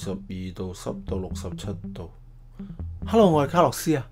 十二度，湿到六十七度。Hello，我係卡洛斯啊。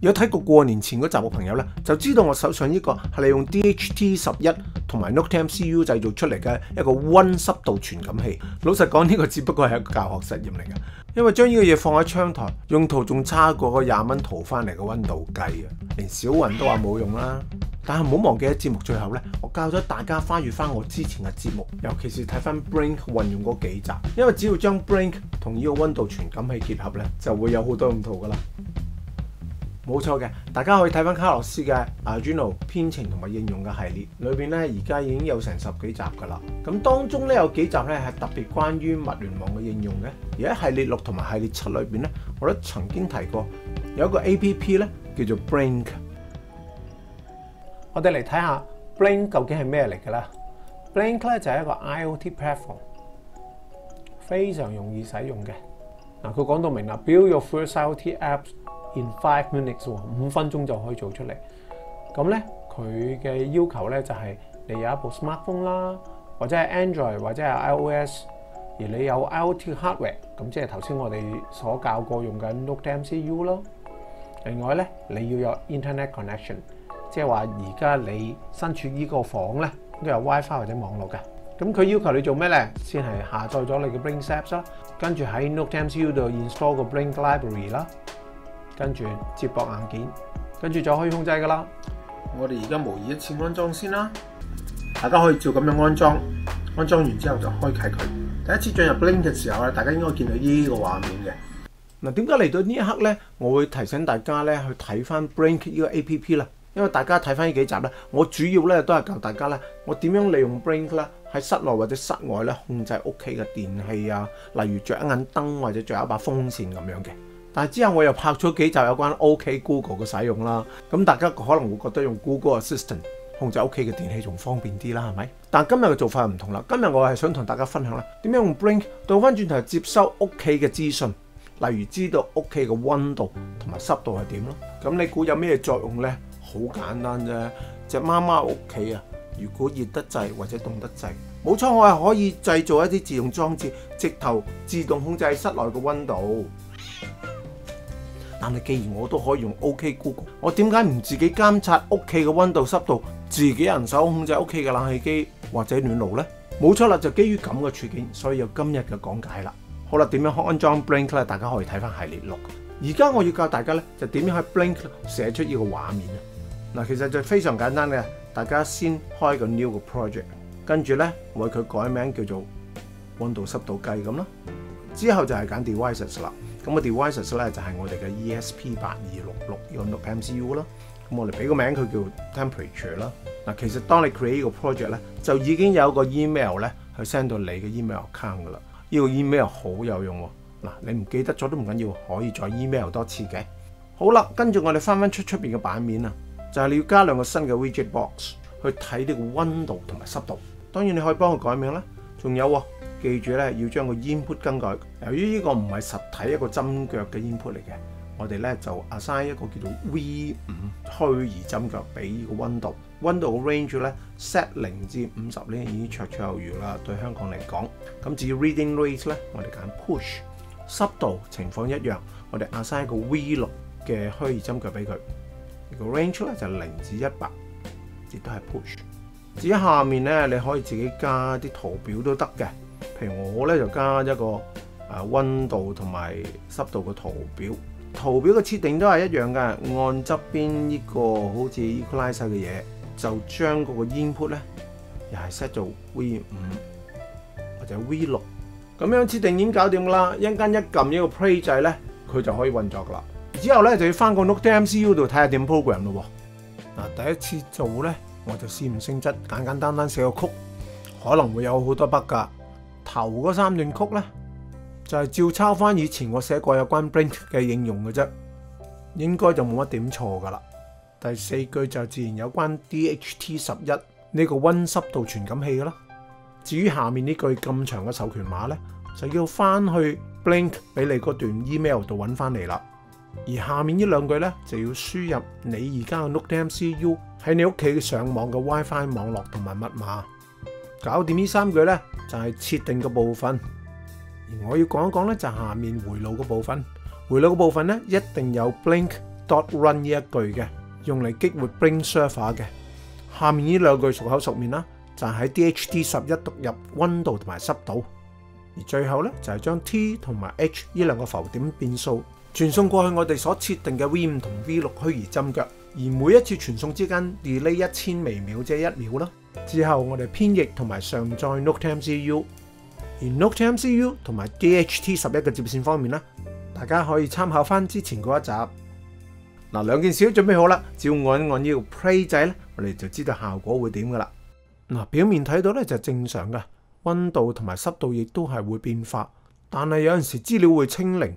有睇過過年前嗰集嘅朋友呢，就知道我手上呢個係利用 DHT 十一同埋 Note MCU 製造出嚟嘅一個温濕度傳感器。老實講，呢、這個只不過係一個教學實驗嚟嘅，因為將呢個嘢放喺窗台，用途仲差過個廿蚊淘翻嚟嘅温度計啊！連小雲都話冇用啦。但係唔好忘記喺節目最後呢，我教咗大家翻閱翻我之前嘅節目，尤其是睇翻 Brink 運用嗰幾集，因為只要將 Brink 同呢個温度傳感器結合呢，就會有好多用途噶啦。冇錯嘅，大家可以睇翻卡洛斯嘅 Arduino 編程同埋應用嘅系列，裏邊呢，而家已經有成十幾集噶啦。咁當中呢，有幾集呢係特別關於物聯網嘅應用嘅，而喺系列六同埋系列七裏邊呢，我都曾經提過有一個 A.P.P 呢叫做 Brink。我哋嚟睇下 Blink 究竟係咩嚟嘅啦？Blink 咧就係一個 IoT platform，非常容易使用嘅。嗱，佢講到明啦，Build your first IoT apps in five minutes，五分鐘就可以做出嚟。咁咧，佢嘅要求咧就係你有一部 smartphone 啦，或者係 Android 或者係 iOS，而你有 IoT hardware，咁即係頭先我哋所教過用緊 Note MCU 咯。另外咧，你要有 Internet connection。即係話，而家你身處呢個房咧，都有 WiFi 或者網絡嘅。咁佢要求你做咩咧？先係下載咗你嘅 Blink Apps 啦，跟住喺 Note MCU 度 install 個 Blink Library 啦，跟住接駁硬件，跟住就可以控制噶啦。我哋而家模擬一次安裝先啦，大家可以照咁樣安裝，安裝完之後就開啟佢。第一次進入 Blink 嘅時候咧，大家應該見到呢個畫面嘅。嗱，點解嚟到呢一刻咧，我會提醒大家咧去睇翻 Blink 呢個 APP 啦。因為大家睇翻呢幾集咧，我主要咧都係教大家咧，我點樣利用 Blink 咧喺室內或者室外咧控制屋企嘅電器啊，例如着一眼燈或者着一把風扇咁樣嘅。但係之後我又拍咗幾集有關 OK Google 嘅使用啦，咁大家可能會覺得用 Google Assistant 控制屋企嘅電器仲方便啲啦，係咪？但今日嘅做法唔同啦，今日我係想同大家分享咧點樣用 Blink 倒翻轉頭接收屋企嘅資訊，例如知道屋企嘅溫度同埋濕度係點咯。咁你估有咩作用咧？好簡單啫，隻貓貓屋企啊，如果熱得滯或者凍得滯，冇錯，我係可以製造一啲自動裝置，直頭自動控制室內嘅溫度。但係既然我都可以用 OK Google，我點解唔自己監察屋企嘅溫度濕度，自己人手控制屋企嘅冷氣機或者暖爐呢？冇錯啦，就基於咁嘅處境，所以有今日嘅講解啦。好啦，點樣安裝 Blink 咧？大家可以睇翻系列六。而家我要教大家咧，就點樣喺 Blink 寫出呢個畫面啊！嗱，其實就非常簡單嘅，大家先開個 new 嘅 project，跟住咧為佢改名叫做溫度濕度計咁啦。之後就係揀 devices 啦。咁個 devices 咧就係我哋嘅 ESP 八二六六呢個 Note MCU 啦。咁我哋俾個名佢叫 temperature 啦。嗱，其實當你 create 個 project 咧，就已經有個 email 咧去 send 到你嘅 email account 噶啦。呢個 email 好有用喎。嗱，你唔記得咗都唔緊要，可以再 email 多次嘅。好啦，跟住我哋翻翻出出邊嘅版面啊。就係你要加兩個新嘅 widget box 去睇呢個溫度同埋濕度。當然你可以幫佢改名啦。仲有喎，記住咧要將個 input 更改。由於呢個唔係實體一個針腳嘅 input 嚟嘅，我哋咧就 assign 一個叫做 V 五虛擬針腳俾呢個溫度。溫度嘅 range 咧 set 零至五十咧已經绰绰有餘啦。對香港嚟講，咁至於 reading rate 咧，我哋揀 push。濕度情況一樣，我哋 assign 一個 V 六嘅虛擬針腳俾佢。個 range 咧就零至一百，亦都係 push。至於下面咧，你可以自己加啲圖表都得嘅。譬如我咧就加一個誒溫度同埋濕度嘅圖表。圖表嘅設定都係一樣嘅，按側邊呢個好似 equalizer 嘅嘢，就將嗰個 input 咧又係 set 做 V 五或者 V 六。咁樣設定已經搞掂啦，一陣間一撳呢個 play 掣咧，佢就可以運作噶啦。之後咧就要翻個 Note MCU 度睇下點 program 咯喎。嗱，第一次做咧，我就試驗性質，簡簡單單寫個曲，可能會有好多筆㗎。頭嗰三段曲咧，就係照抄翻以前我寫過有關 Blink 嘅應用嘅啫，應該就冇乜點錯㗎啦。第四句就自然有關 DHT 十一呢個溫濕度傳感器㗎啦。至於下面呢句咁長嘅授權碼咧，就要翻去 Blink 俾你嗰段 email 度揾翻嚟啦。而下面呢兩句咧，就要輸入你而家嘅 Note MCU 喺你屋企上網嘅 WiFi 網絡同埋密碼。搞掂呢三句咧，就係設定嘅部分。而我要講一講咧，就係下面回路嘅部分。回路嘅部分咧，一定有 blink dot run 呢一句嘅，用嚟激活 blink server 嘅。下面呢兩句熟口熟面啦，就係喺 DHT 十一讀入溫度同埋濕度。而最後咧，就係將 T 同埋 H 呢兩個浮點變數傳送過去我哋所設定嘅 V 五同 V 六虛擬針腳。而每一次傳送之間 delay 一千微秒，即係一秒啦。之後我哋編譯同埋上載 NoteMCU。而 NoteMCU 同埋 DHT 十一嘅接線方面咧，大家可以參考翻之前嗰一集。嗱，兩件事都準備好啦，只要按按呢個 play 掣咧，我哋就知道效果會點噶啦。嗱，表面睇到咧就正常嘅，溫度同埋濕度亦都係會變化，但係有陣時資料會清零，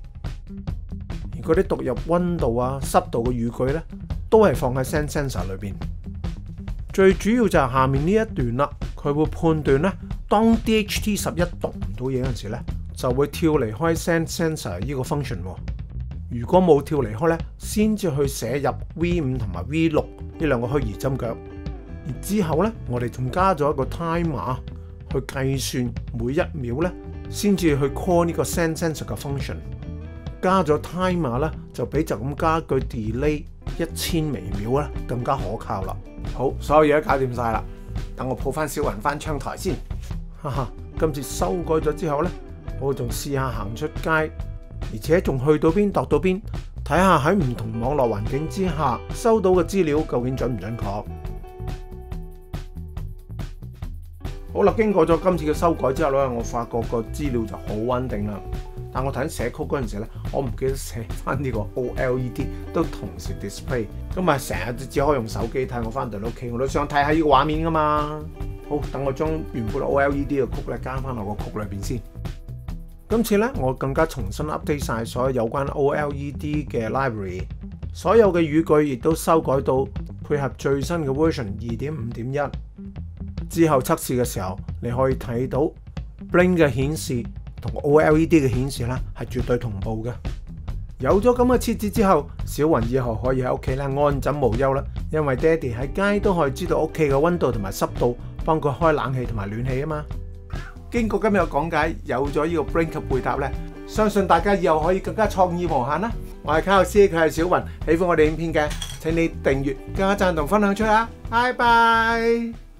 嗰啲讀入溫度啊濕度嘅語句咧。都係放喺 s e n s e n s o r 裏邊，最主要就係下面呢一段啦。佢會判斷咧，當 DHT 十一讀唔到嘢嗰陣時咧，就會跳離開 send sensor 呢個 function。如果冇跳離開咧，先至去寫入 V 五同埋 V 六呢兩個虛擬針腳。而之後咧，我哋仲加咗一個 timer 去計算每一秒咧，先至去 call 呢個 send sensor 嘅 function。加咗 timer 咧，就比就咁加句 delay。一千微秒咧，更加可靠啦。好，所有嘢都搞掂晒啦。等我抱翻小云翻窗台先。哈哈，今次修改咗之後咧，我仲試下行出街，而且仲去到邊度到邊，睇下喺唔同網絡環境之下收到嘅資料究竟準唔準確。好啦，經過咗今次嘅修改之後咧，我發覺個資料就好穩定啦。但我睇寫曲嗰陣時咧，我唔記得寫翻呢個 OLED 都同時 display，咁啊成日只可以用手機睇。我翻到屋企我都想睇下呢個畫面噶嘛。好，等我將原本 OLED 嘅曲咧加翻落個曲裏邊先。今次咧我更加重新 update 晒所有有關 OLED 嘅 library，所有嘅語句亦都修改到配合最新嘅 version 二點五點一。之後測試嘅時候，你可以睇到 Blink 嘅顯示。同 OLED 嘅顯示咧係絕對同步嘅。有咗咁嘅設置之後，小雲以後可以喺屋企咧安枕無憂啦。因為爹哋喺街都可以知道屋企嘅溫度同埋濕度，幫佢開冷氣同埋暖氣啊嘛。經過今日嘅講解，有咗呢個 Blink 配搭咧，相信大家以後可以更加創意無限啦。我係卡洛斯，佢係小雲，喜歡我哋影片嘅請你訂閱、加讚同分享出啊！拜拜。